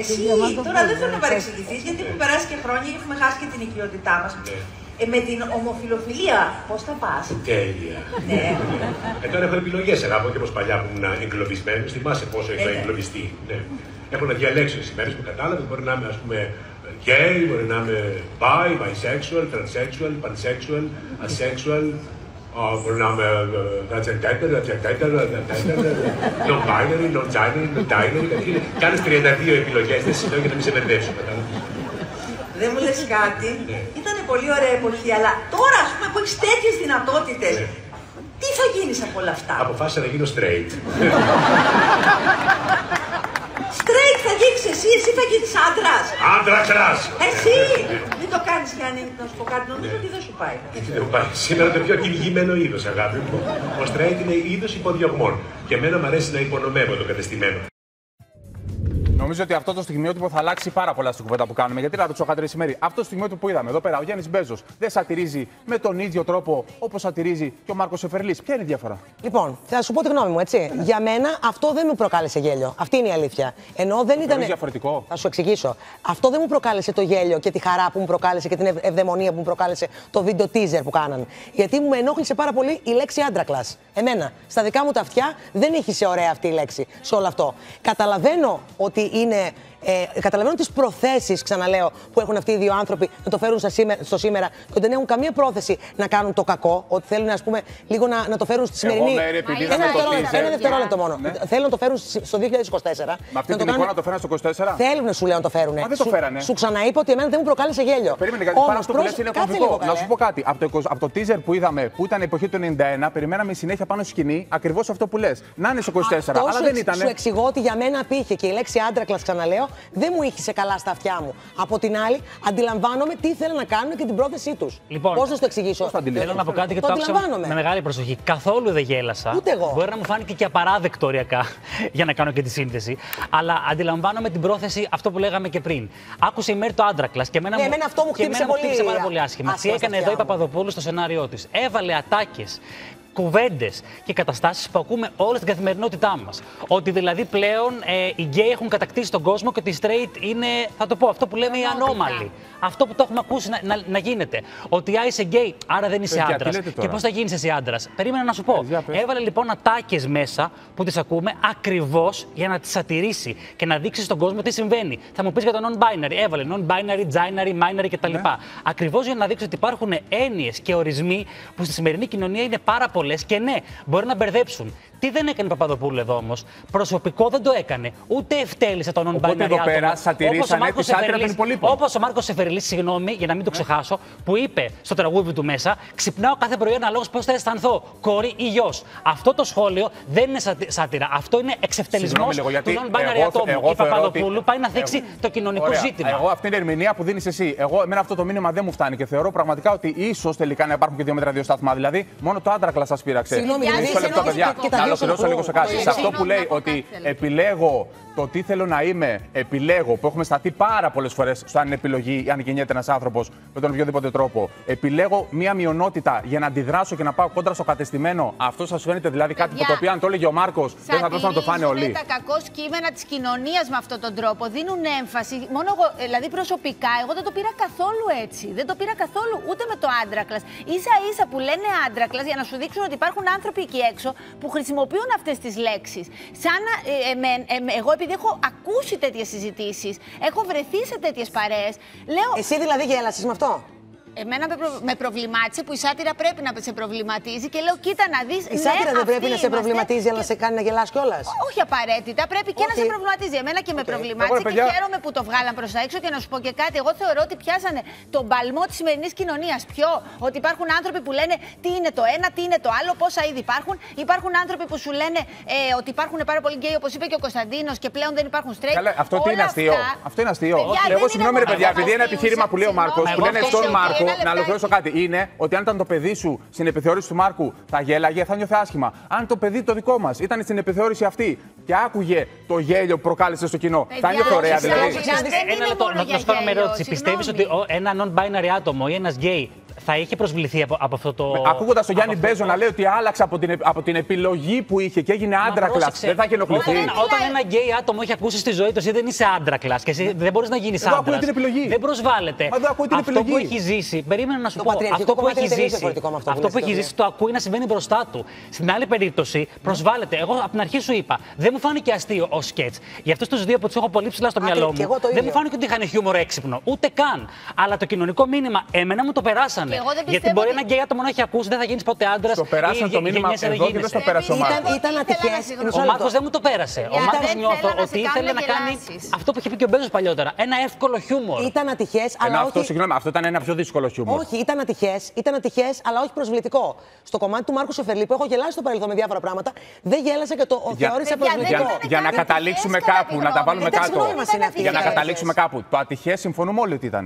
Εσύ τώρα δεν θέλω να παρεξηγηθείς, γιατί έχουμε περάσει και χρόνια και έχουμε χάσει και την οικειότητά μας. Ναι. Ε, με την ομοφιλοφιλία, πώς θα πας; Τέλεια. ναι. Ε, τώρα έχω επιλογές, αγάπη, και όπως παλιά που ήμουν εγκλωβισμένος. Θυμάσαι πόσο ήμουν Ε, ναι. εγκλωβιστή. Ναι. Έχω να διαλέξω τις ημέρε που κατάλαβες. Μπορεί να είμαι, ας πούμε, gay, μπορεί να είμαι bi, bisexual, transsexual, pansexual, asexual. Α, μπορεί να είμαι ε, transgender, transgender, transgender, non-binary, non-binary, non-binary. Κάνει 32 επιλογέ, δεν συζητώ για να μην σε μπερδέψω. κατάλαβες. Δεν μου λες κάτι. Ναι. Ήταν πολύ ωραία εποχή, αλλά τώρα ας πούμε που έχεις τέτοιες δυνατότητες, Ναι. τι θα γίνεις από όλα αυτά; Αποφάσισα να γίνω straight. Straight θα γίνεις εσύ, εσύ θα γίνεις άντρας. Άντρας κράς! Εσύ! Μην το κάνεις, Γιάννη, να σου πω κάτι, νομίζω ότι δεν σου πάει. Δεν πάει. Σήμερα το πιο κυνηγημένο είδος, αγάπη μου. Ο straight είναι είδος υποδιωγμών. Και εμένα μου αρέσει να υπονομεύω το κατεστημένο. Νομίζω ότι αυτό το στιγμιότυπο θα αλλάξει πάρα πολλά στην κουβέντα που κάνουμε. Γιατί να ρωτήσω κάτι μεσημέρι. Αυτό το στιγμιότυπο που είδαμε εδώ πέρα, ο Γιάννης Μπέζος δεν σατυρίζει με τον ίδιο τρόπο όπως σατυρίζει και ο Μάρκος Εφερλής. Ποια είναι η διαφορά; Λοιπόν, θα σου πω τη γνώμη μου, έτσι. Για μένα αυτό δεν μου προκάλεσε γέλιο. Αυτή είναι η αλήθεια. Ενώ δεν ήταν. Θεωρείς διαφορετικό; Θα σου εξηγήσω. Αυτό δεν μου προκάλεσε το γέλιο και τη χαρά που μου προκάλεσε και την ευ- ευδαιμονία που μου προκάλεσε το βίντεο teaser που κάναν. Γιατί μου ενόχλησε πάρα πολύ η λέξη άντρα κλας. Εμένα. Στα δικά μου τα αυτιά δεν είχε ωραία αυτή η λέξη σε όλο αυτό. Καταλαβαίνω ότι είναι. Ε, καταλαβαίνω τις προθέσεις, ξαναλέω, που έχουν αυτοί οι δύο άνθρωποι να το φέρουν στα σήμερα, στο σήμερα και ότι δεν έχουν καμία πρόθεση να κάνουν το κακό. Ότι θέλουν, ας πούμε, λίγο να, να το φέρουν στη σημερινή. Εγώ, Μέρη, επειδή ένα, είδαμε το δευτερόλεπτο, teaser. ένα δευτερόλεπτο μόνο. Ναι. Θέλουν να το φέρουν στο 2024. Με αυτή να την το εικόνα το φέραν στο 24. Θέλουν, σου λέω, να το φέρουν. Μα δεν το σου, φέρανε. Σου ξαναείπα ότι εμένα δεν μου προκάλεσε γέλιο. Περίμενε κάτι. Όμως, Πάνω αυτό που προς- λες είναι κάτσε κομβικό. λίγο, Να καλέ. σου πω κάτι. Από το, 20 από το teaser που είδαμε, που ήταν η εποχή του 91, περιμέναμε συνέχεια πάνω στη σκηνή ακριβώς αυτό που λες. Να είναι στο 24. Αυτός αλλά σου, δεν εξ- ήταν. Σου εξηγώ ότι για μένα απήχε και η λέξη άντρακλας, ξαναλέω, δεν μου είχε καλά στα αυτιά μου. Από την άλλη, αντιλαμβάνομαι τι θέλουν να κάνουν και την πρόθεσή τους. Λοιπόν, Πώς να σου το εξηγήσω; πώς το αντιλαμβάνεσαι; Θέλω να πω κάτι και Το το άκουσα αντιλαμβάνομαι. με μεγάλη προσοχή. Καθόλου δεν γέλασα. Ούτε εγώ. Μπορεί να μου φάνηκε και απαράδεκτο ωριακά για να κάνω και τη σύνθεση. Αλλά αντιλαμβάνομαι την πρόθεση αυτό που λέγαμε και πριν. Άκουσε η Μέρη το άντρακλας και εμένα, Ναι, μου- εμένα αυτό μου και χτύπησε εμένα μου πολύ χτύπησε πάρα πολύ άσχημα. Τι άσχημα στα έκανε εδώ η αυτιά μου. Παπαδοπούλου στο σενάριό της; Έβαλε ατάκες κουβέντες και καταστάσεις που ακούμε όλη την καθημερινότητά μας. Ότι δηλαδή πλέον ε, οι γκέι έχουν κατακτήσει τον κόσμο και ότι οι straight είναι, θα το πω, αυτό που λέμε οι ανώμαλοι. Αυτό που το έχουμε ακούσει να, να, να γίνεται. Ότι α, είσαι γκέι, άρα δεν είσαι Παιδιά, τι άντρας. λέτε Και τώρα; πώς θα γίνεις εσύ άντρας; Περίμενα να σου πω. για πες. Έβαλε λοιπόν ατάκες μέσα που τις ακούμε ακριβώς για να τις σατυρήσει και να δείξει στον κόσμο τι συμβαίνει. Θα μου πεις για το non-binary. Έβαλε non-binary, binary, binary κτλ. Ναι. Ακριβώς για να δείξει ότι υπάρχουν έννοιες και ορισμοί που στη σημερινή κοινωνία είναι πάρα πολλές και ναι, μπορεί να μπερδέψουν. Τι δεν έκανε η Παπαδοπούλου εδώ όμως. Προσωπικό δεν το έκανε. Ούτε ευτέλησε το non-binary. Οπότε εδώ πέρα άτομο. σατυρίσανε Όπως ο τη Μάρκος σάτυρα των Σεφερλής- υπολείπων. Όπως ο Μάρκος Σεφερλής, συγγνώμη, για να μην το ξεχάσω, που είπε στο τραγούδι του μέσα, ξυπνάω κάθε πρωί αναλόγως πώς θα αισθανθώ, κόρη ή γιος. Αυτό το σχόλιο δεν είναι σατι- σάτυρα. Αυτό είναι εξευτελισμός Συγγνώμη λίγο, του γιατί non-binary εγώ- ατόμου. εγώ Η θεωρώ Παπαδοπούλου ότι- πάει να θίξει εγώ- το κοινωνικό Ωραία. ζήτημα. Εγώ αυτή είναι η ερμηνεία που δίνεις εσύ. Εγώ, εμένα αυτό το μήνυμα δεν μου φτάνει και θεωρώ πραγματικά ότι ίσως τελικά να υπάρχουν και δύο μέτρα δύο σταθμά. Δηλαδή, μόνο το άντρακλα σας πείραξε. Συγγνώμη, Μισό γιατί λεπτό, εννοείς παιδιά. Και τα Να δύο ολοκληρώσω στο λίγο σε κόμμα. κάτι. Ε, Σε αυτό συγγνώμη, που λέει να πω ότι κάτι θέλω. επιλέγω το τι θέλω να είμαι, επιλέγω, που έχουμε σταθεί πάρα πολλές φορές στο αν είναι επιλογή ή αν γεννιέται ένας άνθρωπος με τον οποιοδήποτε τρόπο. Επιλέγω μία μειονότητα για να αντιδράσω και να πάω κόντρα στο κατεστημένο. Αυτό σας φαίνεται δηλαδή κάτι που Παιδιά, το οποίο αν το έλεγε ο Μάρκος δεν θα μπορούσαν να το φάνε όλοι. Σατυρίζουνε τα κακός κείμενα της κοινωνίας με αυτόν τον τρόπο. Δίνουν έμφαση. Μόνο εγώ, ε, δηλαδή προσωπικά, εγώ δεν το πήρα καθόλου έτσι. Δεν το πήρα καθόλου ούτε με το άντρακλας. σα ίσα που λένε άντρακλας για να σου δείξουν ότι υπάρχουν άνθρωποι εκεί έξω που χρησιμοποιούν αυτές τις λέξεις. Σαν να. ε, εμεν- εμ- εγώ επειδή έχω ακούσει τέτοιες συζητήσεις, έχω βρεθεί σε τέτοιες παρέες, λέω. Εσύ δηλαδή γέλασε με αυτό; Εμένα με, προ... με προβλημάτισε που η σάτυρα πρέπει να σε προβληματίζει και λέω: Κοίτα να δεις. Η σάτυρα δεν πρέπει να σε προβληματίζει, αλλά να σε κάνει να γελάς κιόλας. Όχι απαραίτητα, πρέπει και να Όχι. σε προβληματίζει. Εμένα και με Οκ. προβλημάτισε Εγώ, ρε, και παιδιά- χαίρομαι που το βγάλαν προς τα έξω και να σου πω και κάτι. Εγώ θεωρώ ότι πιάσανε τον παλμό της σημερινής κοινωνίας. Ποιο; Ότι υπάρχουν άνθρωποι που λένε τι είναι το ένα, τι είναι το άλλο, πόσα είδη υπάρχουν. Υπάρχουν άνθρωποι που σου λένε ε, ότι υπάρχουν πάρα πολλοί γκέι, όπως είπε και ο Κωνσταντίνος, και πλέον δεν υπάρχουν straight. Καλά, αυτό τι Όλα είναι αστείο. αυτά- Αυτό είναι αστείο. Παιδιά, δεν Εγώ είναι συγγνώμη, ρε μόνο παιδιά, θέμα επειδή ένα αστείου, επιχείρημα που λέει ο Μάρκος, συγγνώμη. που λένε Εγώ στον αυτό Μάρκος, ένα να λεπτάκι. ολοκληρώσω κάτι, είναι ότι αν ήταν το παιδί σου στην επιθεώρηση του Μάρκου θα γέλαγε, θα νιώθε άσχημα. Αν το παιδί το δικό μας ήταν στην επιθεώρηση αυτή και άκουγε το γέλιο που προκάλεσε στο κοινό, θα Παιδιά, νιώθε ωραία όχι, δηλαδή. όχι, όχι. δεν είναι Ένα λεπτό, μόνο να για σου κάνω μια γέλιο, ερώτηση. Πιστεύεις ότι συγγνώμη. ο- ένα non-binary άτομο ή ένας γκέι θα είχε προσβληθεί από, από αυτό το. Ακούγοντας τον Γιάννη από αυτό Μπέζο το- να λέει ότι άλλαξε από την, από την επιλογή που είχε και έγινε Μα άντρα κλα, πρόσεξε, δεν θα είχε ενοχληθεί. Όταν, όταν ένα γκέι άτομο έχει ακούσει στη ζωή του, εσύ δεν είσαι άντρα κλα και εσύ δεν μπορείς να γίνεις Εδώ άντρας. ακούει την επιλογή. Δεν προσβάλλεται. Μα εδώ ακούει την αυτό επιλογή. που έχει ζήσει, περίμενα να σου Το πω. πατριαρχικό Αυτό που κομμάτι έχει είναι τελείως ζήσει, διαφορετικό με αυτό που αυτό λες που έχει τώρα. ζήσει το ακούει να συμβαίνει μπροστά του. Στην άλλη περίπτωση προσβάλλεται. Εγώ από την αρχή σου είπα, δεν μου φάνηκε αστείο ω σκέτς. Για αυτούς τους δύο που τους έχω πολύ ψηλά στο Άκρη, μυαλό και μου, εγώ το δεν μου ίδιο. φάνηκε ότι είχαν χιούμορ έξυπνο. Ούτε καν. Αλλά το κοινωνικό μήνυμα, εμένα μου το περάσανε. Και εγώ δεν Γιατί πιστεύω μπορεί ότι- ένα γκέι άτομο να έχει ακούσει, δεν θα γίνεις ποτέ άντρας. Στο περάσαν το μήνυμα εδώ και δεν στο πέρασε ο Ήταν, Μάρκος. ήταν Ήθελα να ατυχέ. συγγνώμη. Ο Μάρκο δεν μου το πέρασε. Ο Γιατί Μάρκο δεν νιώθω θέλω να ότι σε ήθελε κάνω να κάνει γελάσεις. αυτό που είχε πει και ο Μπέζος παλιότερα. Ένα εύκολο χιούμορ. Ήταν ατυχές, αλλά Ενώ αυτό, όχι. συγγνώμη, αυτό ήταν ένα πιο δύσκολο χιούμορ. Όχι, ήταν ατυχές, ήταν ατυχές, αλλά όχι προσβλητικό. Στο κομμάτι του Μάρκου Σεφερλί που έχω γελάσει στο παρελθόν με διάφορα πράγματα, δεν γέλασα και το Για- θεώρησα Παιδιά, δεν προσβλητικό. ήταν Για να καν καταλήξουμε ατυχές, κάπου, κατά να τη τα γνώμη βάλουμε μου. Εντάξει, κάτω. νόημα Δεν είναι ήταν αυτή η Για να ατυχές. καταλήξουμε κάπου. Το ατυχές συμφωνούμε όλοι ότι ήταν.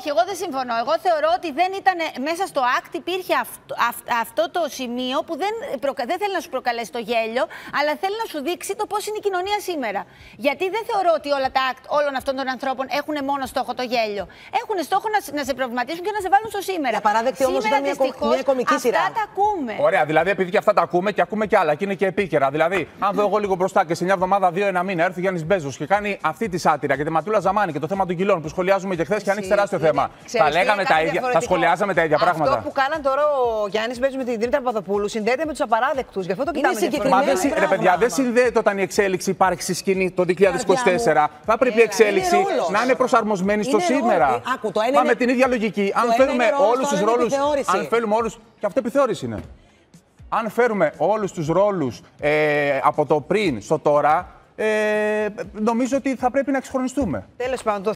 Όχι, εγώ δεν συμφωνώ. Εγώ θεωρώ ότι δεν ήταν μέσα στο act υπήρχε αυτό, αυ- αυτό το σημείο που δεν, προκα- δεν θέλει να σου προκαλέσει το γέλιο, αλλά θέλει να σου δείξει το πώς είναι η κοινωνία σήμερα. Γιατί δεν θεωρώ ότι όλα τα act όλων αυτών των ανθρώπων έχουν μόνο στόχο το γέλιο. Έχουν στόχο να, σε- να σε προβληματίσουν και να σε βάλουν στο σήμερα. Για παράδεκτη όμως Σήμερα, ήταν μια κο- δυστυχώς, μια κομική αυτά σειρά. τα ακούμε. Ωραία, δηλαδή επειδή και αυτά τα ακούμε και ακούμε και άλλα και είναι και επίκαιρα. Δηλαδή, αν δω εγώ λίγο μπροστά και σε μια εβδομάδα, δύο ένα μήνα έρθει ο Γιάννης Μπέζος και κάνει αυτή τη σάτυρα και τη Ματούλα Ζαμάνη και το θέμα των κιλών που σχολιάζουμε και χθες και ανοίξει τεράστιο είναι- θέμα. ξέρεις Θα τι λέγαμε είναι τα κάτι ίδια, θα διαφορετικό. σχολιάζαμε τα ίδια πράγματα. Αυτό που κάναν τώρα ο Γιάννης Μπέζο με την Δήμητρα Παπαδοπούλου συνδέεται με τους απαράδεκτους. Γι' αυτό το Είναι κοιτάμε συγκεκριμένο Μα διαφορετικά. δεν, συ- ρε παιδιά, δεν συνδέεται όταν η εξέλιξη υπάρχει στη σκηνή το 2024. Θα πρέπει η Έλα, εξέλιξη είναι ρόλος. να είναι προσαρμοσμένη στο Είναι ρόλος. σήμερα. Ε, άκου, το ένα Μα είναι- με την ίδια λογική. Αν ένα φέρουμε είναι ρόλος, όλους το τους άλλο είναι ρόλου. επιθεώρηση. Αν φέρουμε όλου. Και αυτό επιθεώρηση είναι. Αν φέρουμε όλους τους ρόλους ε, από το πριν στο τώρα, ε, νομίζω ότι θα πρέπει να εξυγχρονιστούμε. Τέλος πάντων, το